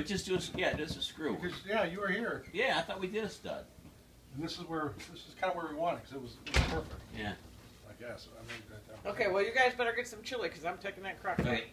But just do a, yeah, just a screw. Because, yeah, you were here, Yeah, I thought we did a stud. and this is where, this is kind of where we wanted. because it was, it was perfect, Yeah. I guess. I mean, that- Okay, well, you guys better get some chili because I'm taking that crock. Okay.